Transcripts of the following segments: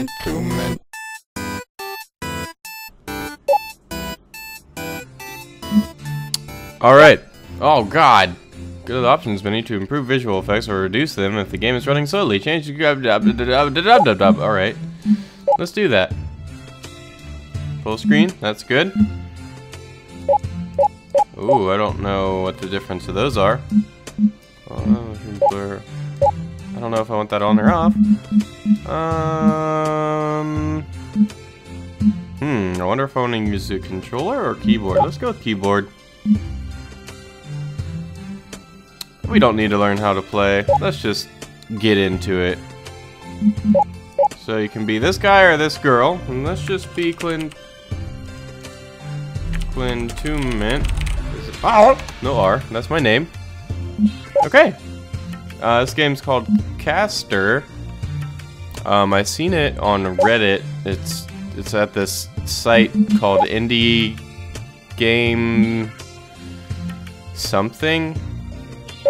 Clintombment. Alright. Oh god. Go to the options menu to improve visual effects or reduce them if the game is running slowly. Change the Alright. Let's do that. Full screen, that's good. Ooh, I don't know what the difference of those are. Uh, blur. I don't know if I want that on or off. Um. Hmm, I wonder if I want to use controller or keyboard. Let's go with keyboard. We don't need to learn how to play. Let's just get into it. So you can be this guy or this girl. And let's just be Clint... It... Oh! No R. That's my name. Okay. Uh, this game's called Caster. Um, I seen it on Reddit. It's it's at this site called Indie Game something.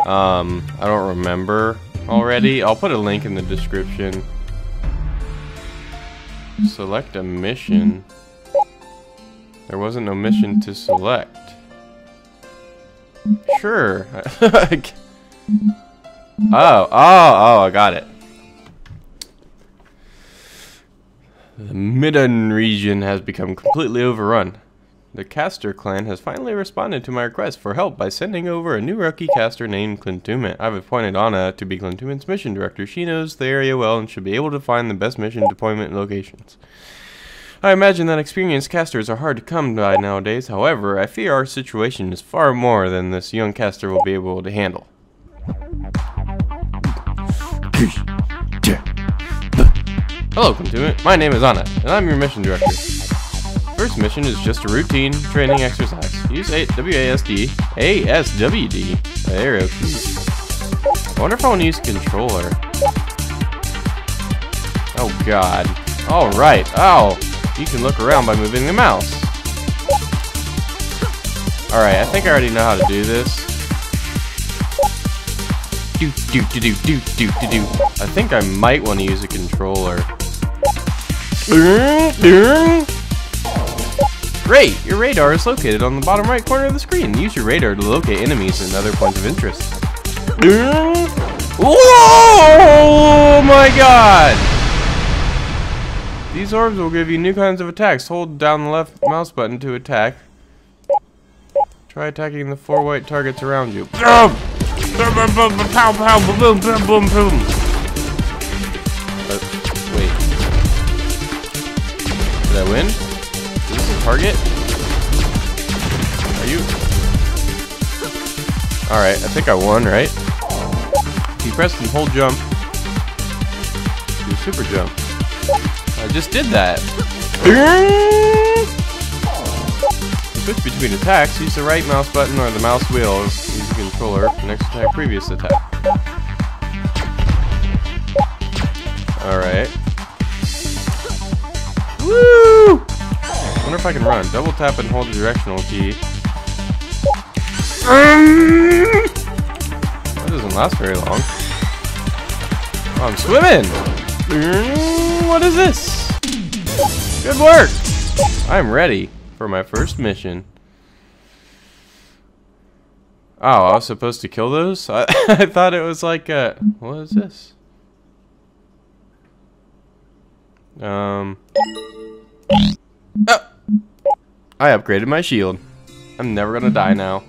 Um, I don't remember already. I'll put a link in the description. Select a mission. There wasn't no mission to select. Sure. oh, oh, oh, I got it. The Midden region has become completely overrun. The caster clan has finally responded to my request for help by sending over a new rookie caster named Clintombment. I've appointed Anna to be Clintombment's mission director. She knows the area well and should be able to find the best mission deployment locations. I imagine that experienced casters are hard to come by nowadays. However, I fear our situation is far more than this young caster will be able to handle. Hello, Clintombment. My name is Anna, and I'm your mission director. First mission is just a routine training exercise. Use a WASD, ASWD, arrow keys. I wonder if I want to use controller. Oh god. Alright. Oh, you can look around by moving the mouse. Alright, I think I already know how to do this. Do do do do do do do do. I think I might want to use a controller. Great! Your radar is located on the bottom right corner of the screen. Use your radar to locate enemies and other points of interest. Oh my god! These orbs will give you new kinds of attacks. Hold down the left mouse button to attack. Try attacking the four white targets around you. Pow, pow, boom, boom, boom, boom. Uh, wait. Did I win? Is this a target? Are you? Alright, I think I won, right? You press and hold jump, do super jump. I just did that. Switch between attacks, use the right mouse button or the mouse wheel. Controller. Next attack, previous attack. Alright. Woo! wonder if I can run. Double tap and hold the directional key. That doesn't last very long. Oh, I'm swimming! Mm, what is this? Good work! I'm ready for my first mission. Oh, I was supposed to kill those? I, I thought it was like a... What is this? Um... Oh! I upgraded my shield. I'm never gonna die now.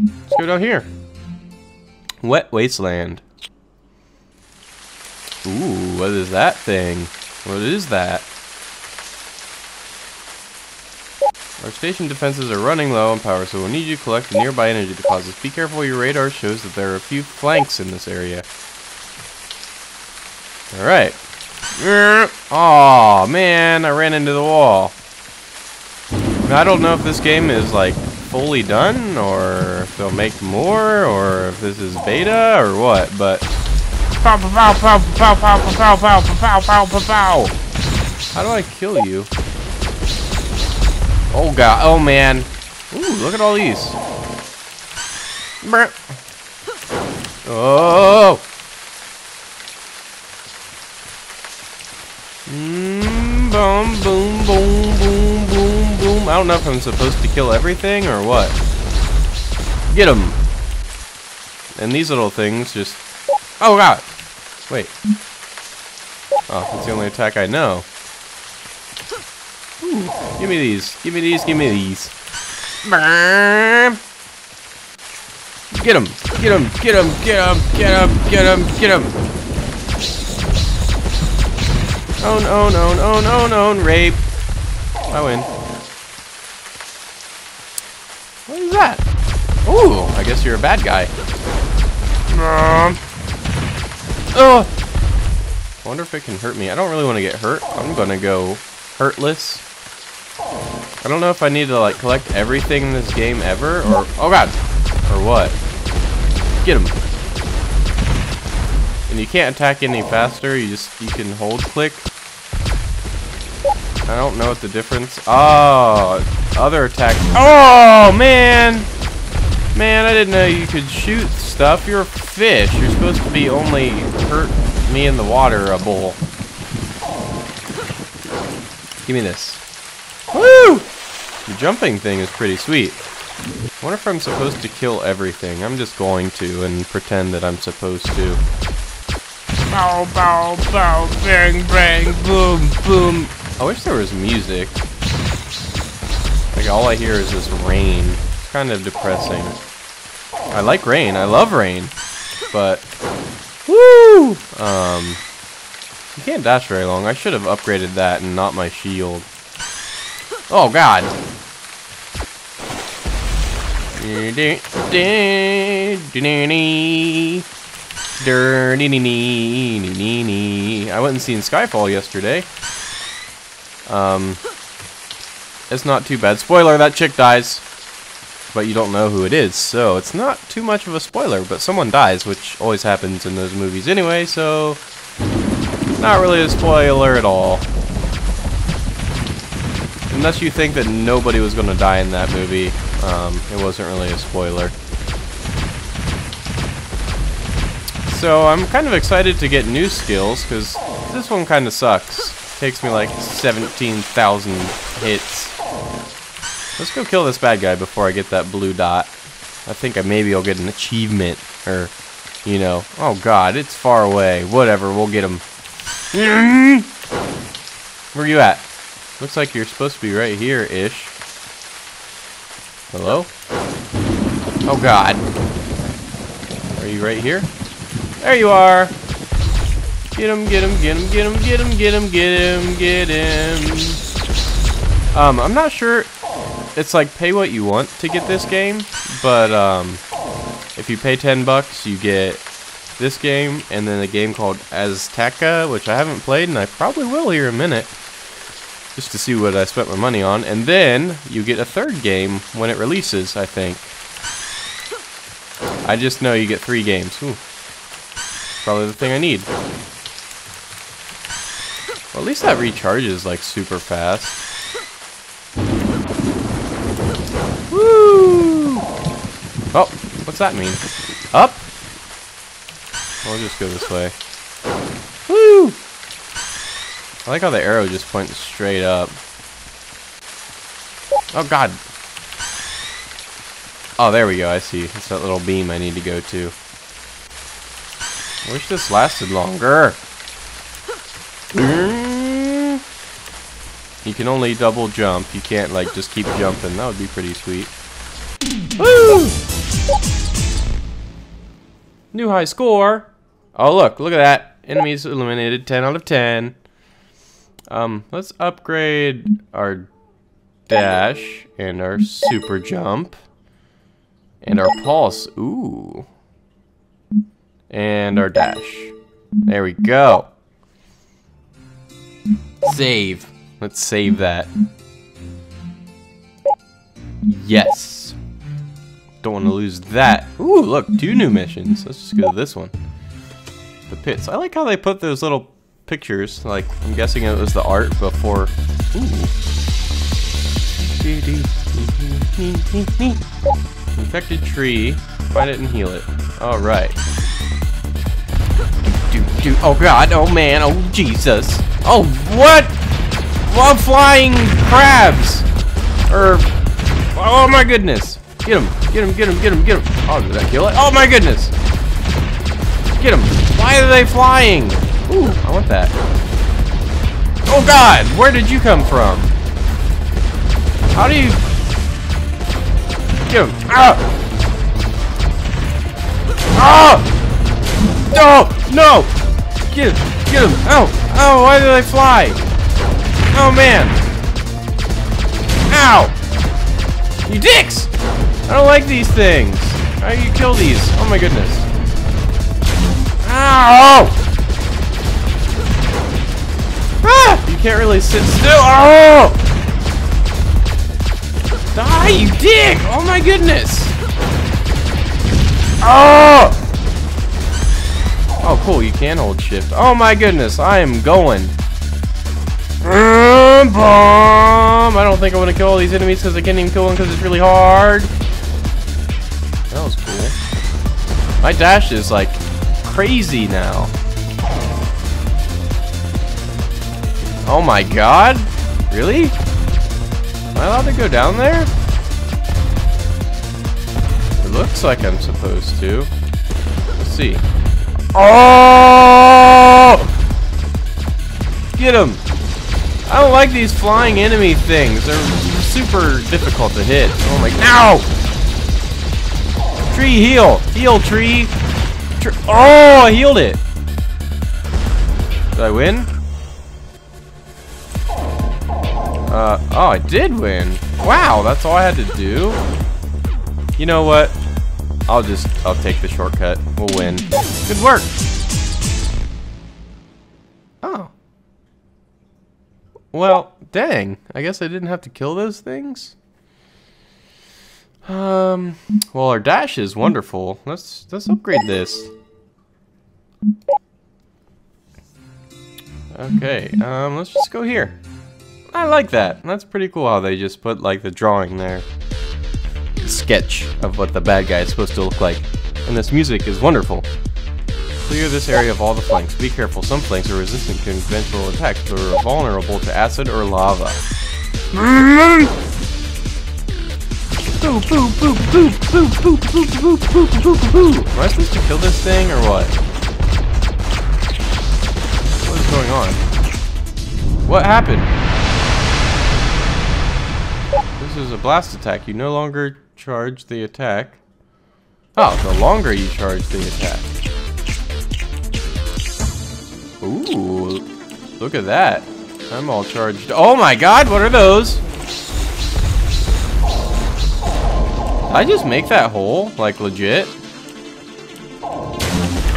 Let's go down here. Wet Wasteland. Ooh, what is that thing? What is that? Our station defenses are running low on power, so we'll need you to collect the nearby energy deposits. Be careful, your radar shows that there are a few Flanx in this area. Alright. Aw, oh, man, I ran into the wall. I don't know if this game is, like, fully done, or if they'll make more, or if this is beta, or what, but... How do I kill you? Oh god, oh man. Ooh, look at all these. Oh! Mm, boom, boom, boom, boom, boom, boom. I don't know if I'm supposed to kill everything or what. Get him. And these little things just... Oh, God. Wait. Oh, that's the only attack I know. Give me these. Give me these. Give me these. Get him. Get him. Get him. Get him. Get him. Get him. Get him. Own, own, own, own, own, own. Rape. I win. What is that? Ooh, I guess you're a bad guy. Oh! I wonder if it can hurt me. I don't really want to get hurt. I'm gonna go hurtless. I don't know if I need to like collect everything in this game ever, or oh god, or what? Get him. And you can't attack any faster. You just you can hold click. I don't know what the difference. Oh, other attack. Oh man, man, I didn't know you could shoot stuff. You're a fish. You're supposed to be only hurt me in the water a bowl. Give me this. Woo! The jumping thing is pretty sweet. I wonder if I'm supposed to kill everything. I'm just going to and pretend that I'm supposed to. Bow, bow, bow, bang, bang, boom, boom. I wish there was music. Like, all I hear is this rain. It's kind of depressing. I like rain. I love rain. But, woo! Um, you can't dash very long. I should have upgraded that and not my shield. Oh, God. I went and seen Skyfall yesterday. Um, it's not too bad. Spoiler, that chick dies. But you don't know who it is, so it's not too much of a spoiler, but someone dies, which always happens in those movies anyway, so... Not really a spoiler at all. Unless you think that nobody was going to die in that movie, um, it wasn't really a spoiler. So I'm kind of excited to get new skills, because this one kind of sucks. Takes me like 17,000 hits. Let's go kill this bad guy before I get that blue dot. I think I maybe I'll get an achievement, or, you know. Oh god, it's far away. Whatever, we'll get him. Where are you at? Looks like you're supposed to be right here-ish. Hello? Oh god. Are you right here? There you are! Get him, get him, get him, get him, get him, get him, get him, get him. Um, I'm not sure. It's like pay what you want to get this game, but um, if you pay 10 bucks, you get this game and then a game called Azteca, which I haven't played and I probably will here in a minute just to see what I spent my money on. And then you get a third game when it releases, I think. I just know you get three games. Ooh. Probably the thing I need. Well, at least that recharges like super fast. Woo! Oh, what's that mean? Up? I'll just go this way. Woo! I like how the arrow just points straight up. Oh god. Oh, there we go. I see. It's that little beam I need to go to. I wish this lasted longer. You can only double jump. You can't, like, just keep jumping. That would be pretty sweet. Woo! New high score. Oh, look. Look at that. Enemies eliminated. 10 out of 10. Um, let's upgrade our dash and our super jump and our pulse. Ooh. And our dash. There we go. Save. Let's save that. Yes. Don't want to lose that. Ooh, look, two new missions. Let's just go to this one. The pits. I like how they put those little pictures. Like, I'm guessing it was the art before. Ooh. Infected tree. Find it and heal it. Alright. Oh god. Oh man. Oh Jesus. Oh what? Well, flying crabs. Or oh my goodness. Get him. Get him. Get him. Get him. Get him. Oh, did I kill it? Oh my goodness. Get him. Why are they flying? Ooh, I want that. Oh god, where did you come from? How do you... Him. Ah! Ah! No! No! Get him! Get him! Oh! Oh, why do they fly? Oh, man! Ow! You dicks! I don't like these things! How do you kill these? Oh my goodness. Ow! Can't really sit still. Oh! Die, you dick! Oh my goodness! Oh! Oh, cool. You can hold shift. Oh my goodness, I am going. Mm, bomb! I don't think I want to kill all these enemies because I can't even kill them because it's really hard. That was cool. My dash is like crazy now. Oh my god? Really? Am I allowed to go down there? It looks like I'm supposed to. Let's see. Oh! Get him! I don't like these flying enemy things. They're super difficult to hit. Oh my... Now! Tree, heal! Heal, tree! Tr oh, I healed it! Did I win? Uh, oh, I did win. Wow, that's all I had to do. You know what? I'll just, I'll take the shortcut. We'll win. Good work. Oh. Well, dang. I guess I didn't have to kill those things. Um, well, our dash is wonderful. Let's, let's upgrade this. Okay, um, let's just go here. I like that. That's pretty cool how they just put like the drawing there. Sketch of what the bad guy is supposed to look like. And this music is wonderful. Clear this area of all the Flanx. Be careful, some Flanx are resistant to conventional attacks, but are vulnerable to acid or lava. Am I supposed to kill this thing or what? What is going on? What happened? Is a blast attack. You no longer charge the attack. Oh, the longer you charge the attack. Ooh, look at that. I'm all charged. Oh my god, what are those? Did I just make that hole? Like, legit?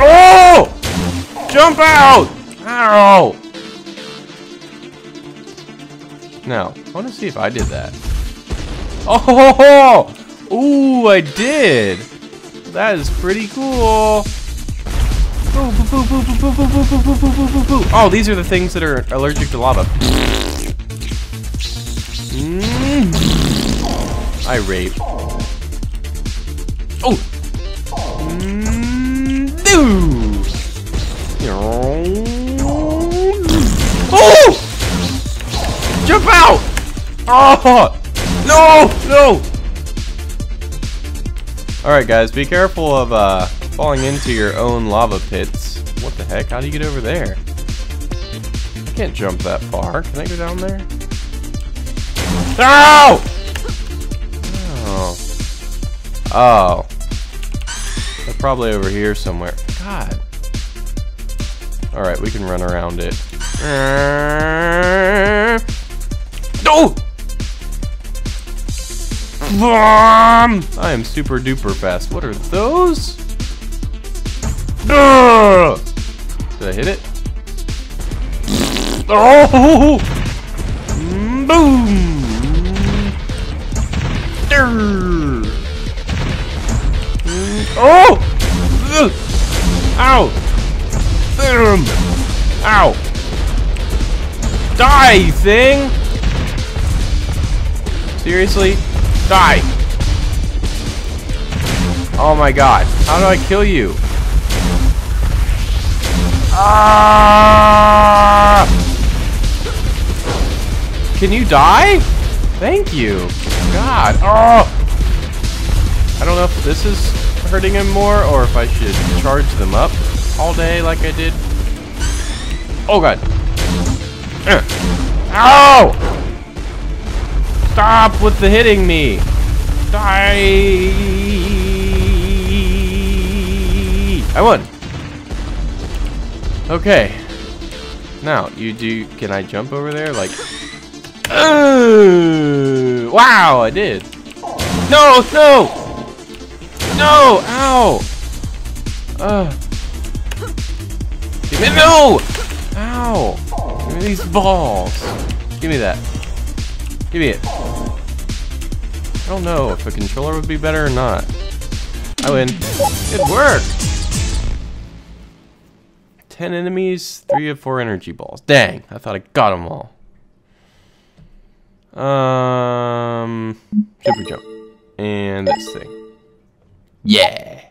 Oh! Jump out! Ow! Now, I want to see if I did that. Oh! Ooh, I did! That is pretty cool. Oh, these are the things that are allergic to lava. Mm. I rape. Oh! Mm. Oh! Jump out! Oh! No! No! Alright guys, be careful of uh, falling into your own lava pits. What the heck? How do you get over there? I can't jump that far. Can I go down there? No! Oh. Oh. They're probably over here somewhere. God. Alright, we can run around it. I am super duper fast. What are those? Did I hit it? Oh! Boom! Oh! Ow! Boom! Ow! Die, thing! Seriously? Die! Oh my god. How do I kill you? Ah! Can you die? Thank you. God. Oh! I don't know if this is hurting him more or if I should charge them up all day like I did. Oh god. Uh. Ow! Stop with the hitting me. Die. I won. Okay. Now, you do, can I jump over there? Like, wow, I did. No, no! No, ow! Uh. Give me, no! Ow! Give me these balls. Give me that. Give me it. I don't know if a controller would be better or not. I win. It worked! 10 enemies, 3 of 4 energy balls. Dang, I thought I got them all. Um, super jump. And this thing. Yeah!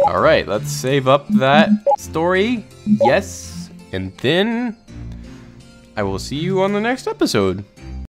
Alright, let's save up that story. Yes. And then I will see you on the next episode.